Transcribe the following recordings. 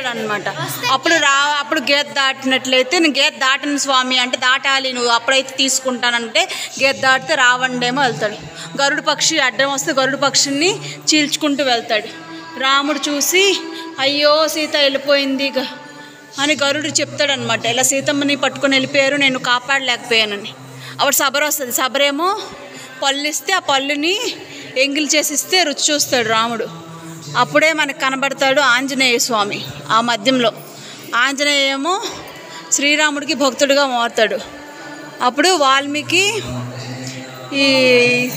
వస్తాడనమాట అప్పుడు రా అప్పుడు గీత దాటినట్లయితే నేను గీత దాటిన స్వామి అంటే దాటాలి నువ్వు అప్పుడైతే తీసుకుంటానంటే గీత దాటితే రావండేమో వెళ్తాడు. గరుడు పక్షి అడ్డం వస్తే గరుడు పక్షిని చీల్చుకుంటూ వెళ్తాడు. రాముడు చూసి అయ్యో సీత వెళ్ళిపోయింది అని గరుడు చెప్తాడనమాట. ఇలా సీతమ్మని పట్టుకొని వెళ్ళిపోయారు నేను కాపాడలేకపోయానని. అప్పుడు సబర వస్తుంది. సబరేమో పళ్ళు ఇస్తే ఆ పళ్ళుని ఎంగిల్ చేసిస్తే రుచి చూస్తాడు రాముడు. అప్పుడే మనకు కనబడతాడు ఆంజనేయ స్వామి ఆ మధ్యంలో. ఆంజనేయము శ్రీరాముడికి భక్తుడిగా మారుతాడు. అప్పుడు వాల్మీకి ఈ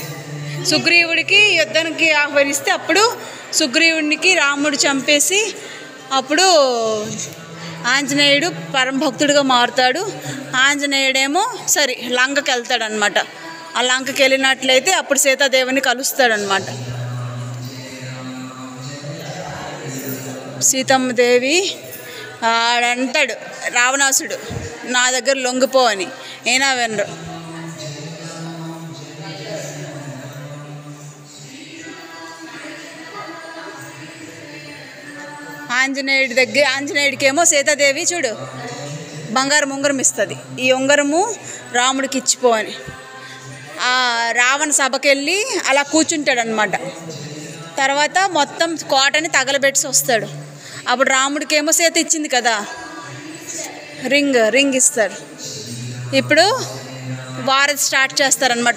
సుగ్రీవుడికి యుద్ధానికి ఆహ్వానిస్తే అప్పుడు సుగ్రీవుడికి రాముడు చంపేసి అప్పుడు ఆంజనేయుడు పరమ భక్తుడిగా మారుతాడు. ఆంజనేయుడేమో సరే లంకకి వెళ్తాడనమాట ఆ లంకకి వెళ్ళినట్లయితే అప్పుడు సీతాదేవిని కలుస్తాడనమాట సీతమ్మ దేవి ఆడంటాడు రావణాసుడు నా దగ్గర లొంగిపో అని. అయినా వినరు? ఆంజనేయుడి దగ్గర ఆంజనేయుడికేమో సీతాదేవి చూడు. బంగారం ఉంగరం ఇస్తుంది. ఈ ఉంగరము రాముడికి ఇచ్చిపో అని. ఆ రావణ సభకి వెళ్ళి అలా కూర్చుంటాడు అనమాట తర్వాత మొత్తం కోటని తగలబెట్టి వస్తాడు. అప్పుడు రాముడికేమో సీత ఇచ్చింది కదా. రింగ్ రింగ్ ఇస్తారు. ఇప్పుడు వారధి స్టార్ట్ చేస్తారనమాట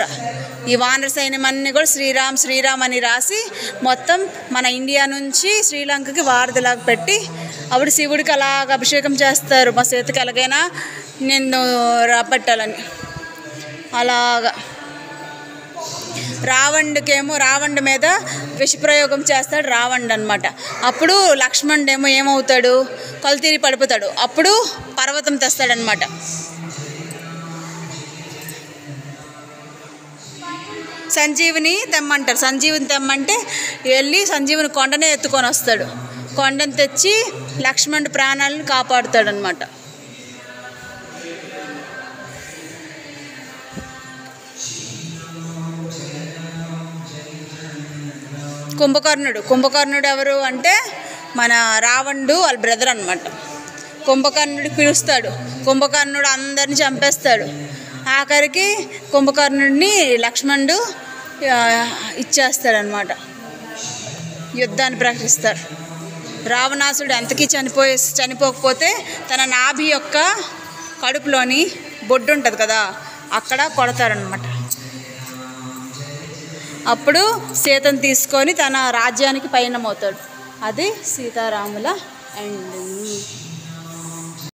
ఈ వానర సైన్యమన్నీ కూడా శ్రీరామ్ శ్రీరామ్ అని రాసి మొత్తం మన ఇండియా నుంచి శ్రీలంకకి వారధిలాగా పెట్టి అప్పుడు శివుడికి అలాగ అభిషేకం చేస్తారు. మా సీతకి ఎలాగైనా నిన్ను రాబట్టాలని. అలాగా. రావణుడికేమో రావణుడి మీద విషప్రయోగం చేస్తాడు రావణుడు అనమాట అప్పుడు లక్ష్మణుడు ఏమో ఏమవుతాడు? కొలతీరి పడిపోతాడు. అప్పుడు పర్వతం తెస్తాడనమాట సంజీవిని తెమ్మంటారు. సంజీవిని తెమ్మంటే వెళ్ళి సంజీవుని కొండనే ఎత్తుకొని వస్తాడు. కొండను తెచ్చి లక్ష్మణుడు ప్రాణాలను కాపాడుతాడనమాట కుంభకర్ణుడు. కుంభకర్ణుడు ఎవరు అంటే మన రావణుడు వాళ్ళ బ్రదర్ అనమాట కుంభకర్ణుడు పిలుస్తాడు. కుంభకర్ణుడు అందరిని చంపేస్తాడు. ఆఖరికి కుంభకర్ణుడిని లక్ష్మణుడు ఇచ్చేస్తాడనమాట యుద్ధాన్ని ప్రకటిస్తారు. రావణాసుడు ఎంతకీ చనిపోయే చనిపోకపోతే తన నాభి యొక్క కడుపులోని బొడ్డు ఉంటుంది కదా అక్కడ కొడతారనమాట అప్పుడు సీతను తీసుకొని తన రాజ్యానికి పయనమవుతాడు. అది సీతారాముల ఎండింగ్